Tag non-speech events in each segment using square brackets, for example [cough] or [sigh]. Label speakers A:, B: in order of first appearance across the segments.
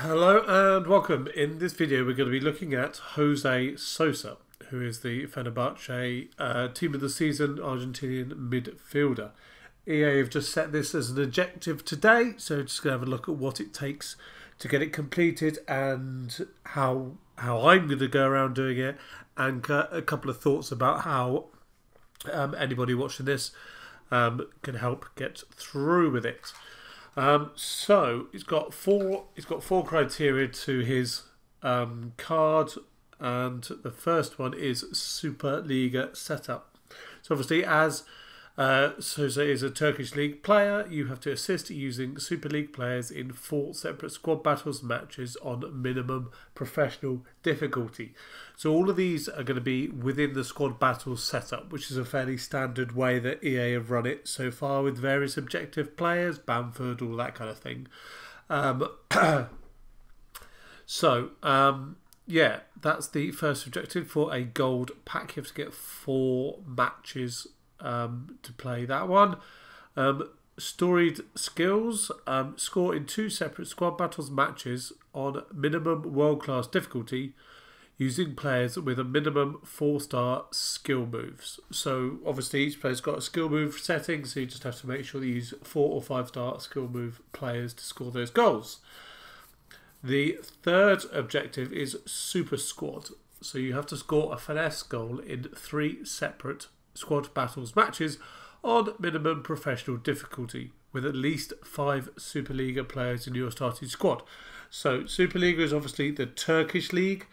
A: Hello and welcome. In this video, we're going to be looking at Jose Sosa, who is the Fenerbahce uh, Team of the Season Argentinian midfielder. EA have just set this as an objective today, so just going to have a look at what it takes to get it completed and how how I'm going to go around doing it, and a couple of thoughts about how um, anybody watching this um, can help get through with it. Um, so it's got four. It's got four criteria to his um, card, and the first one is Super Superliga setup. So obviously, as uh, Sosa is a Turkish league player. You have to assist using Super League players in four separate squad battles matches on minimum professional difficulty. So all of these are going to be within the squad battles setup, which is a fairly standard way that EA have run it so far with various objective players, Bamford, all that kind of thing. Um, [clears throat] so um, yeah, that's the first objective for a gold pack. You have to get four matches um, to play that one. Um, storied skills um, score in two separate squad battles matches on minimum world class difficulty using players with a minimum four star skill moves. So obviously each player's got a skill move setting, so you just have to make sure you use four or five star skill move players to score those goals. The third objective is super squad. So you have to score a finesse goal in three separate squad battles matches on minimum professional difficulty with at least five Superliga players in your starting squad. So Superliga is obviously the Turkish league,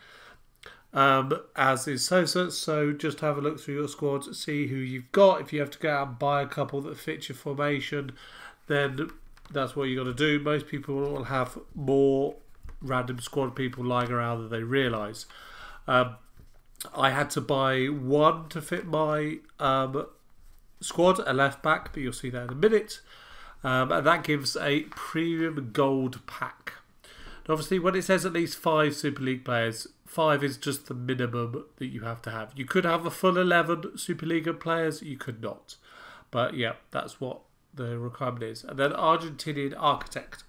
A: um, as is Sosa. So just have a look through your squads, see who you've got. If you have to go out and buy a couple that fit your formation, then that's what you got to do. Most people will have more random squad people lying around than they realise. Um, I had to buy one to fit my um, squad, a left back, but you'll see that in a minute. Um, and that gives a premium gold pack. And obviously, when it says at least five Super League players, five is just the minimum that you have to have. You could have a full 11 Super League players, you could not. But yeah, that's what the requirement is. And then Argentinian Architect.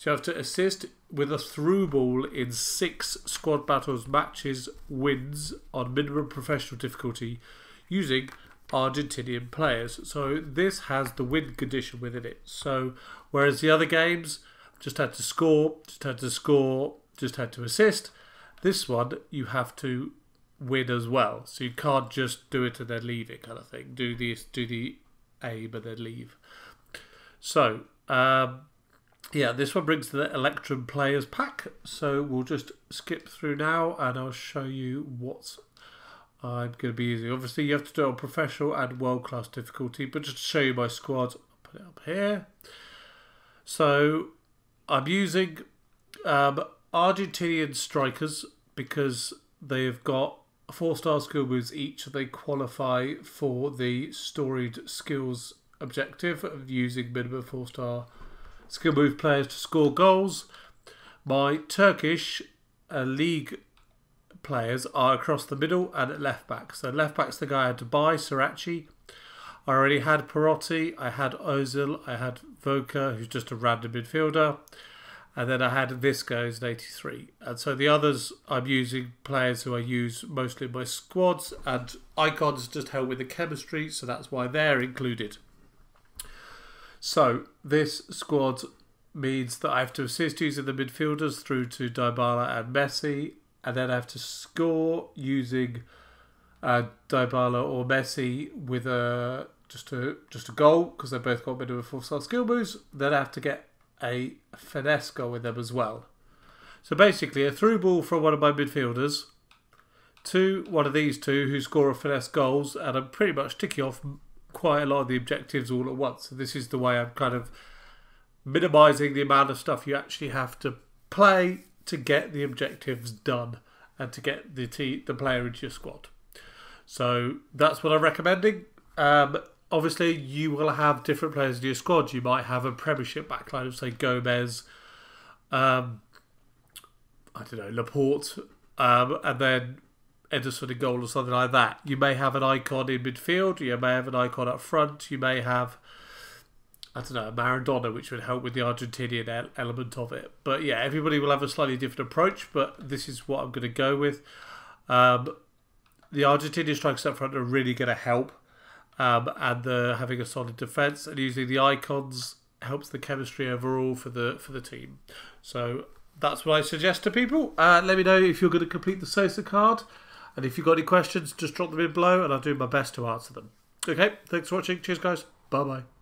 A: So you have to assist with a through ball in six squad battles matches wins on minimum professional difficulty using Argentinian players. So this has the win condition within it. So whereas the other games just had to score, just had to score, just had to assist, this one you have to win as well. So you can't just do it and then leave it kind of thing. Do this, do the aim and then leave. So um, yeah, this one brings the Electrum Players Pack, so we'll just skip through now and I'll show you what I'm going to be using. Obviously, you have to do it on professional and world class difficulty, but just to show you my squad, I'll put it up here. So, I'm using um, Argentinian strikers because they've got four star skill moves each, they qualify for the storied skills objective of using minimum four star skill move players to score goals. My Turkish uh, league players are across the middle and at left back. So left back's the guy I had to buy, Sirachi. I already had Perotti, I had Ozil, I had Voka, who's just a random midfielder, and then I had Visca, who's an 83. And so the others, I'm using players who I use mostly in my squads, and icons just help with the chemistry, so that's why they're included. So this squad means that I have to assist using the midfielders through to Dybala and Messi, and then I have to score using uh, Dybala or Messi with a just a just a goal because they both got a bit of a four star skill boost. Then I have to get a finesse goal with them as well. So basically, a through ball from one of my midfielders to one of these two who score a finesse goals, and I'm pretty much ticking off quite a lot of the objectives all at once. So this is the way I'm kind of minimizing the amount of stuff you actually have to play to get the objectives done and to get the t- the player into your squad. So that's what I'm recommending. Um, obviously, you will have different players in your squad. You might have a Premiership backline of say Gomez, um, I don't know Laporte, um, and then Ederson in goal or something like that. You may have an icon in midfield. You may have an icon up front. You may have I don't know, a Maradona, which would help with the Argentinian element of it. But yeah, everybody will have a slightly different approach, but this is what I'm going to go with. Um, the Argentinian strikers up front are really going to help, um, and the, having a solid defence and using the icons helps the chemistry overall for the for the team. So that's what I suggest to people. Uh, let me know if you're going to complete the Sosa card, and if you've got any questions, just drop them in below, and I'll do my best to answer them. Okay, thanks for watching. Cheers, guys. Bye bye.